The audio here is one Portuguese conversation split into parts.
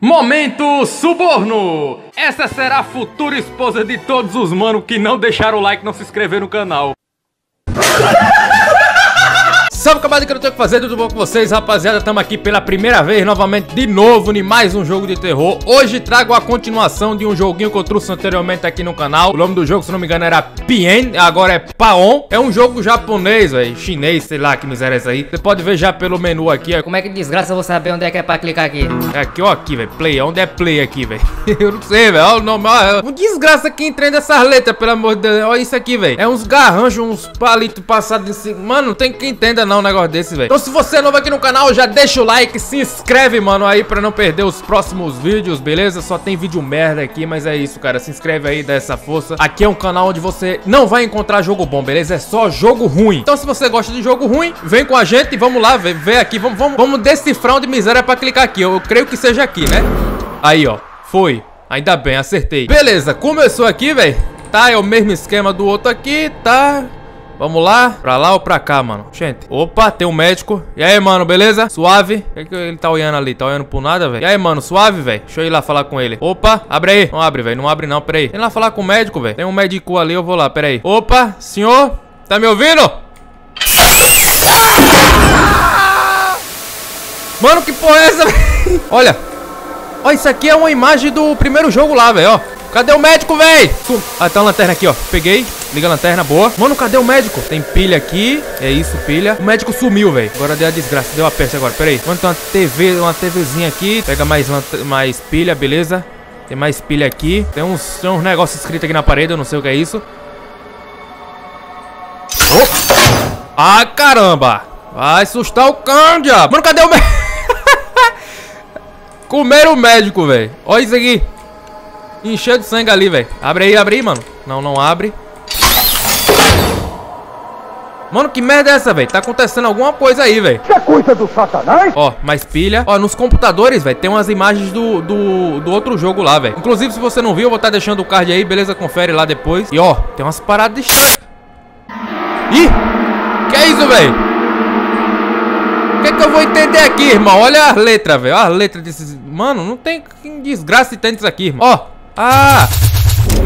Momento suborno! Essa será a futura esposa de todos os manos que não deixaram o like e não se inscreveram no canal. Salve camada que eu não tenho o que fazer, tudo bom com vocês, rapaziada? Estamos aqui pela primeira vez, novamente, de novo, em mais um jogo de terror. Hoje trago a continuação de um joguinho que eu trouxe anteriormente aqui no canal. O nome do jogo, se não me engano, era Pien, agora é Paon. É um jogo japonês, velho, chinês, sei lá que miséria é essa aí. Você pode ver já pelo menu aqui, ó. Como é que desgraça eu vou saber onde é que é pra clicar aqui? É aqui, ó, aqui, velho, play, onde é play aqui, velho? Eu não sei, velho, olha o nome, ó, um desgraça que entende essas letras, pelo amor de Deus Olha isso aqui, velho, é uns garranchos, uns palitos passados em cima. Mano, não tem quem entenda um negócio desse, velho. Então se você é novo aqui no canal, já deixa o like, se inscreve, mano, aí pra não perder os próximos vídeos, beleza? Só tem vídeo merda aqui, mas é isso, cara. Se inscreve aí, dá essa força. Aqui é um canal onde você não vai encontrar jogo bom, beleza? É só jogo ruim. Então se você gosta de jogo ruim, vem com a gente e vamos lá, ver, ver aqui. Vamos, vamos, vamos decifrar onde miséria pra clicar aqui. Eu, eu creio que seja aqui, né? Aí, ó. Foi. Ainda bem, acertei. Beleza, começou aqui, velho. Tá, é o mesmo esquema do outro aqui, tá? Vamos lá, pra lá ou pra cá, mano Gente, opa, tem um médico E aí, mano, beleza? Suave O que, que ele tá olhando ali? Tá olhando por nada, velho? E aí, mano, suave, velho? Deixa eu ir lá falar com ele Opa, abre aí Não abre, velho, não abre não, pera aí Tem lá falar com o médico, velho Tem um médico ali, eu vou lá, pera aí Opa, senhor Tá me ouvindo? Mano, que porra é essa, velho? Olha Ó, isso aqui é uma imagem do primeiro jogo lá, velho, ó Cadê o médico, véi? Ah, tá a lanterna aqui, ó. Peguei. Liga a lanterna, boa. Mano, cadê o médico? Tem pilha aqui. É isso, pilha. O médico sumiu, velho. Agora deu a desgraça. Deu a peste agora. Pera aí. Mano, tem uma TV, uma TVzinha aqui. Pega mais, mais pilha, beleza. Tem mais pilha aqui. Tem uns, tem uns negócios escritos aqui na parede. Eu não sei o que é isso. Oh! Ah, caramba. Vai assustar o cão. Mano, cadê o médico? Comeram o médico, velho. Olha isso aqui. Encheu de sangue ali, velho. Abre aí, abre aí, mano. Não, não abre. Mano, que merda é essa, velho? Tá acontecendo alguma coisa aí, velho. Isso é coisa do satanás? Ó, mais pilha. Ó, nos computadores, velho, tem umas imagens do, do, do outro jogo lá, velho. Inclusive, se você não viu, eu vou estar tá deixando o card aí, beleza? Confere lá depois. E, ó, tem umas paradas estranhas. Ih! Que é isso, velho? O que é que eu vou entender aqui, irmão? Olha as letras, velho. Olha as letras desses... Mano, não tem que desgraça e isso aqui, irmão. Ó. Ah!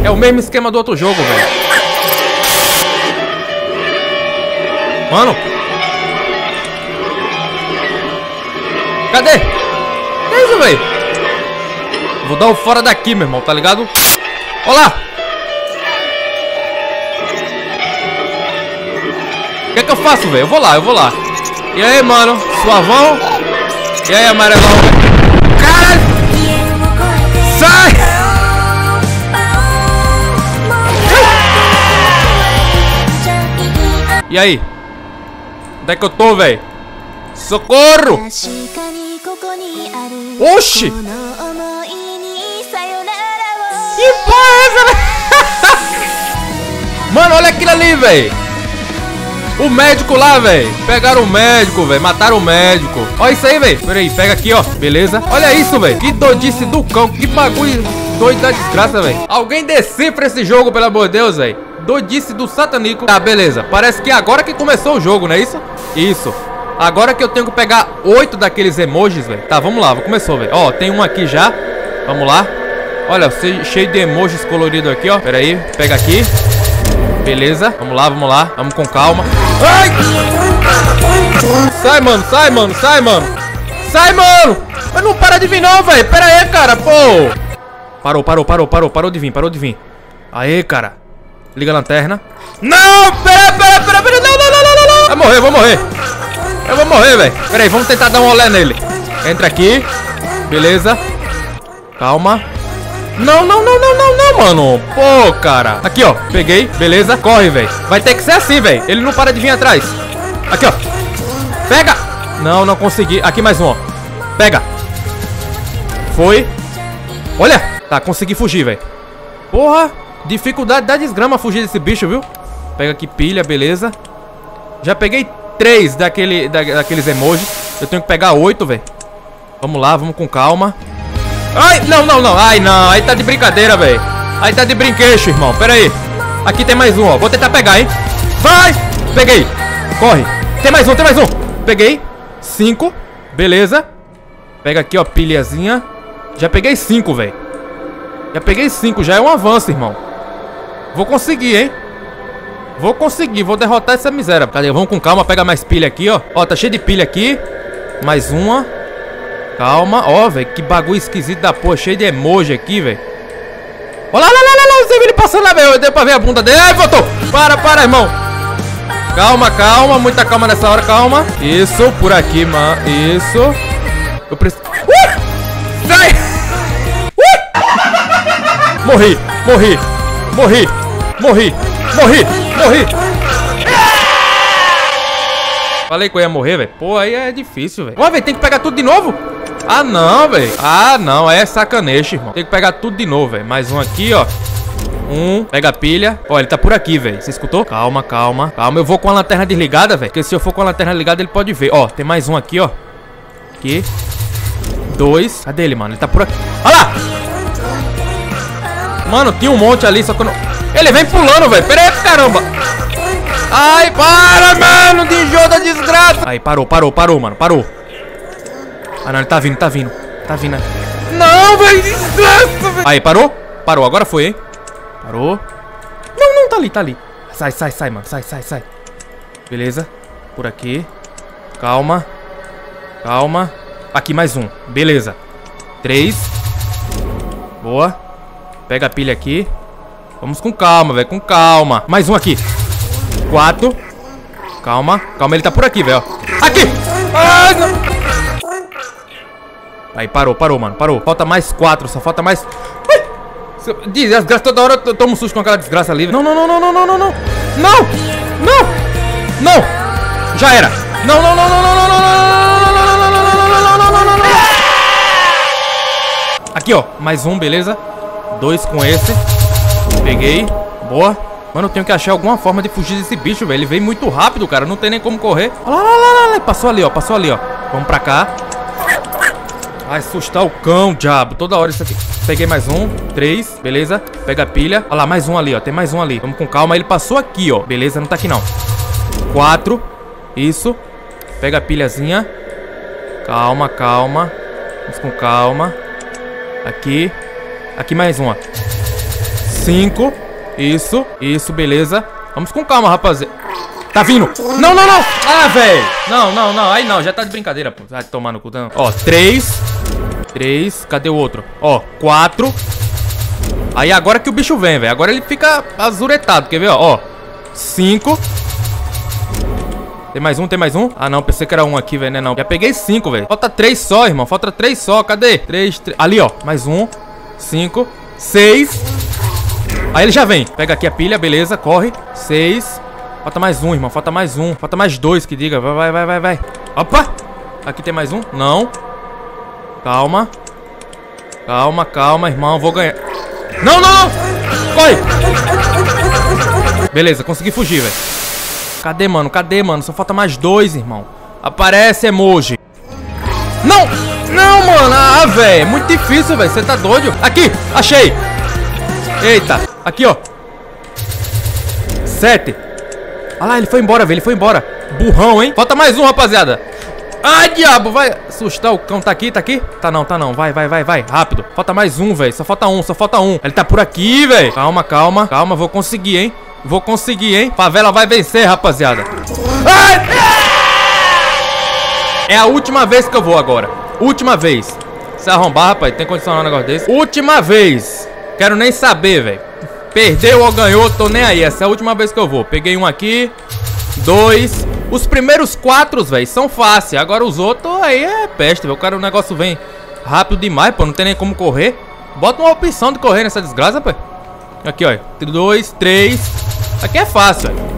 É o mesmo esquema do outro jogo, velho. Mano. Cadê? Que é isso, velho? Vou dar o fora daqui, meu irmão, tá ligado? Olá! O que é que eu faço, velho? Eu vou lá, eu vou lá. E aí, mano? Suavão? E aí, amarelão? Caralho! Sai! E aí? Onde é que eu tô, velho? Socorro! Oxi! Que porra é essa, Mano, olha aquilo ali, velho! O médico lá, velho. Pegaram o médico, velho. Mataram o médico. Olha isso aí, velho. Pera aí, pega aqui, ó. Beleza. Olha isso, velho. Que doidice do cão. Que bagulho doido da desgraça, velho. Alguém decifra esse jogo, pelo amor de Deus, velho doidice do satanico. Tá, beleza. Parece que agora que começou o jogo, não é isso? Isso. Agora que eu tenho que pegar oito daqueles emojis, velho. Tá, vamos lá. Começou, velho. Ó, tem um aqui já. Vamos lá. Olha, cheio de emojis coloridos aqui, ó. Pera aí. Pega aqui. Beleza. Vamos lá, vamos lá. Vamos com calma. Ai! Sai, mano. Sai, mano. Sai, mano. Sai, mano. Mas não para de vir não, velho. Pera aí, cara. Pô. Parou, parou, parou, parou. Parou de vir, parou de vir. Aê, cara. Liga a lanterna. Não! Pera, pera, pera, pera. Não, não, não, não, não. Vai morrer, eu vou morrer. Eu vou morrer, velho. Pera aí, vamos tentar dar um olé nele. Entra aqui. Beleza. Calma. Não, não, não, não, não, não, mano. Pô, cara. Aqui, ó. Peguei. Beleza. Corre, velho. Vai ter que ser assim, velho. Ele não para de vir atrás. Aqui, ó. Pega. Não, não consegui. Aqui mais um, ó. Pega. Foi. Olha. Tá, consegui fugir, velho. Porra. Dificuldade da desgrama fugir desse bicho, viu? Pega aqui pilha, beleza. Já peguei três daquele, da, daqueles emojis. Eu tenho que pegar oito, velho. Vamos lá, vamos com calma. Ai, não, não, não. Ai, não. Aí tá de brincadeira, velho. Aí tá de brinquedo, irmão. Pera aí. Aqui tem mais um, ó. Vou tentar pegar, hein. Vai! Peguei. Corre. Tem mais um, tem mais um. Peguei. Cinco. Beleza. Pega aqui, ó, pilhazinha. Já peguei cinco, velho. Já peguei cinco, já é um avanço, irmão. Vou conseguir, hein? Vou conseguir, vou derrotar essa miséria. Cadê? Vamos com calma, pega mais pilha aqui, ó. Ó, tá cheio de pilha aqui. Mais uma. Calma. Ó, velho, que bagulho esquisito da porra. Cheio de emoji aqui, velho. Olha lá, lá, lá, lá, lá. Ele passando lá, velho. Deu pra ver a bunda dele. Ai, voltou. Para, para, irmão. Calma, calma. Muita calma nessa hora, calma. Isso, por aqui, mano. Isso. Eu preciso... Uh! Sai! Uh! Morri, morri, morri, morri, morri, morri. Falei que eu ia morrer, velho. Pô, aí é difícil, velho. Ó, velho, tem que pegar tudo de novo? Ah, não, velho. Ah, não. É sacanagem, irmão. Tem que pegar tudo de novo, velho. Mais um aqui, ó. Um, pega a pilha. Ó, ele tá por aqui, velho. Você escutou? Calma, calma. Calma, eu vou com a lanterna desligada, velho. Porque se eu for com a lanterna ligada, ele pode ver. Ó, tem mais um aqui, ó. Aqui. Dois. Cadê ele, mano? Ele tá por aqui. Olha lá! Mano, tinha um monte ali, só que eu não... Ele vem pulando, velho. Pera aí, caramba. Ai, para, mano. De jogo da desgraça. Aí, parou, parou, parou, mano. Parou. Ah, não. Ele tá vindo, tá vindo. Tá vindo. Não, velho. Desgraça, velho. Aí, parou? Parou. Agora foi, hein? Parou. Não, não. Tá ali, tá ali. Sai, sai, sai, mano. Sai, sai, sai. Beleza. Por aqui. Calma. Calma. Aqui mais um. Beleza. Três. Boa. Pega a pilha aqui. Vamos com calma, velho. Com calma. Mais um aqui. Quatro. Calma. Calma, ele tá por aqui, velho. Aqui! Ai, não. Aí, parou, parou, mano. Parou. Falta mais quatro. Só falta mais... Ai! Desgraça, toda hora eu tomo um susto com aquela desgraça ali. Não, não, não, não, não, não, não, não. Não! Não! Não! Já era. Não, não, não, não, não, não, não, não, não, não, Aqui, ó. Mais um, beleza? Dois com esse. Peguei. Boa. Mano, eu tenho que achar alguma forma de fugir desse bicho, velho. Ele vem muito rápido, cara. Não tem nem como correr. Olha lá, lá, lá, lá. Passou ali, ó. Passou ali, ó. Vamos pra cá. Vai assustar o cão, diabo. Toda hora isso aqui. Peguei mais um. Três. Beleza. Pega a pilha. Olha lá, mais um ali, ó. Tem mais um ali. Vamos com calma. Ele passou aqui, ó. Beleza, não tá aqui, não. Quatro. Isso. Pega a pilhazinha. Calma, calma. Vamos com calma. Aqui. Aqui mais um, ó. Cinco. Isso. Isso, beleza. Vamos com calma, rapaziada. Tá vindo. Não, não, não. Ah, velho. Não, não, não. Aí não. Já tá de brincadeira, pô. Vai tomar no cu. Não. Ó, três. Três. Cadê o outro? Ó, quatro. Aí agora que o bicho vem, velho. Agora ele fica azuretado. Quer ver, ó? Cinco. Tem mais um, tem mais um? Ah, não, pensei que era um aqui, velho, né, não. Já peguei cinco, velho. Falta três só, irmão. Falta três só. Cadê? Três, três. Ali, ó. Mais um. Cinco. Seis. Aí ele já vem. Pega aqui a pilha, beleza. Corre. Seis. Falta mais um, irmão. Falta mais um. Falta mais dois, que diga. Vai, vai, vai, vai, vai. Opa! Aqui tem mais um? Não. Calma. Calma, calma, irmão. Vou ganhar. Não, não, não! Corre! Beleza, consegui fugir, velho. Cadê, mano? Cadê, mano? Só falta mais dois, irmão. Aparece, emoji. Não! Não, mano! Ah, velho. Muito difícil, velho. Você tá doido? Aqui! Achei! Eita! Aqui, ó. Sete. Ah lá, ele foi embora, velho. Ele foi embora. Burrão, hein? Falta mais um, rapaziada. Ai, diabo, vai assustar o cão. Tá aqui, tá aqui? Tá não, tá não. Vai, vai, vai, vai. Rápido. Falta mais um, velho. Só falta um, só falta um. Ele tá por aqui, velho. Calma, calma. Calma, vou conseguir, hein? Vou conseguir, hein? Favela vai vencer, rapaziada. Ai! É a última vez que eu vou agora. Última vez. Se arrombar, rapaz, tem condição um negócio desse? Última vez. Quero nem saber, velho. Perdeu ou ganhou, tô nem aí. Essa é a última vez que eu vou. Peguei um aqui. Dois. Os primeiros quatro, velho, são fáceis. Agora os outros aí é peste, velho. O cara, o negócio vem rápido demais, pô. Não tem nem como correr. Bota uma opção de correr nessa desgraça, pô. Aqui, ó. Dois, três. Aqui é fácil, velho.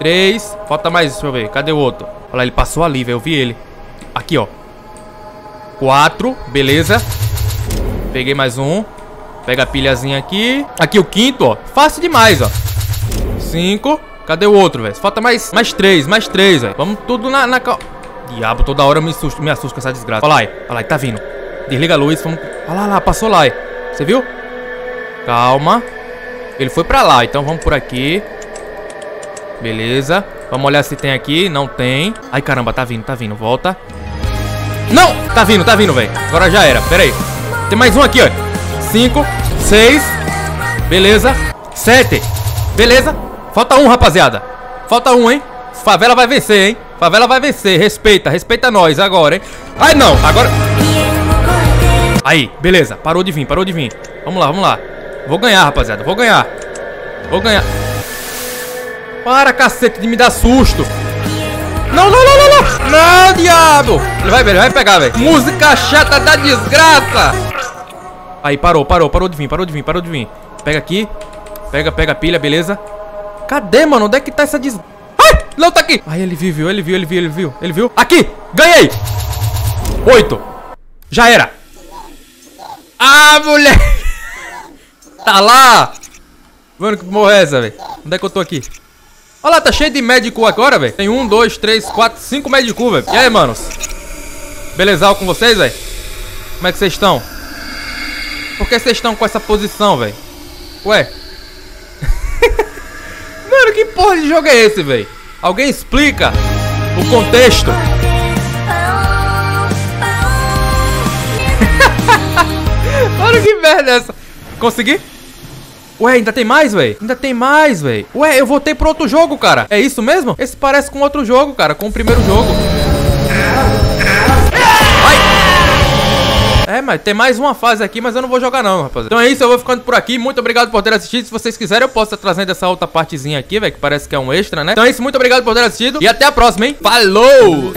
Três. Falta mais, deixa eu ver. Cadê o outro? Olha lá, ele passou ali, velho. Eu vi ele. Aqui, ó. Quatro. Beleza. Peguei mais um. Pega a pilhazinha aqui. Aqui o quinto, ó. Fácil demais, ó. Cinco. Cadê o outro, velho? Falta mais, mais três, mais três, velho. Vamos tudo na, na... Diabo, toda hora eu me assusto, me assusto com essa desgraça. Olha lá, olha lá, tá vindo. Desliga a luz, vamos... Olha lá, lá, passou lá, Você viu? Calma. Ele foi pra lá, então vamos por aqui. Beleza. Vamos olhar se tem aqui. Não tem. Ai, caramba, tá vindo, tá vindo. Volta. Não! Tá vindo, tá vindo, velho. Agora já era. Pera aí. Tem mais um aqui, ó. Cinco, seis. Beleza. Sete. Beleza. Falta um, rapaziada. Falta um, hein? Favela vai vencer, hein? Favela vai vencer. Respeita, respeita nós agora, hein? Ai, não. Agora... Aí, beleza. Parou de vir, parou de vir. Vamos lá, vamos lá. Vou ganhar, rapaziada. Vou ganhar. Vou ganhar. Para, cacete, de me dar susto. Não, não, não, não, não. Não, diabo. Ele vai, ele vai pegar, velho. Música chata da desgraça. Aí, parou, parou, parou de vir, parou de vir, parou de vir. Pega aqui. Pega, pega a pilha, beleza. Cadê, mano? Onde é que tá essa des... Ai, não tá aqui. Ai, ele viu, ele viu, ele viu, ele viu, ele viu. Aqui, ganhei. Oito. Já era. Ah, mulher. Tá lá. Mano, que porra é essa, velho? Onde é que eu tô aqui? Olha lá, tá cheio de médico agora, velho. Tem um, dois, três, quatro, cinco médicos, velho. E aí, manos? Belezal com vocês, velho? Como é que vocês estão? Por que vocês estão com essa posição, velho? Ué? Mano, que porra de jogo é esse, velho? Alguém explica o contexto. Mano, que merda é essa? Consegui? Ué, ainda tem mais, velho? Ainda tem mais, velho. Ué, eu voltei pro outro jogo, cara. É isso mesmo? Esse parece com outro jogo, cara. Com o primeiro jogo. É, mas tem mais uma fase aqui, mas eu não vou jogar não, rapaziada. Então é isso, eu vou ficando por aqui. Muito obrigado por ter assistido. Se vocês quiserem, eu posso estar trazendo essa outra partezinha aqui, velho, que parece que é um extra, né? Então é isso, muito obrigado por ter assistido. E até a próxima, hein? Falou!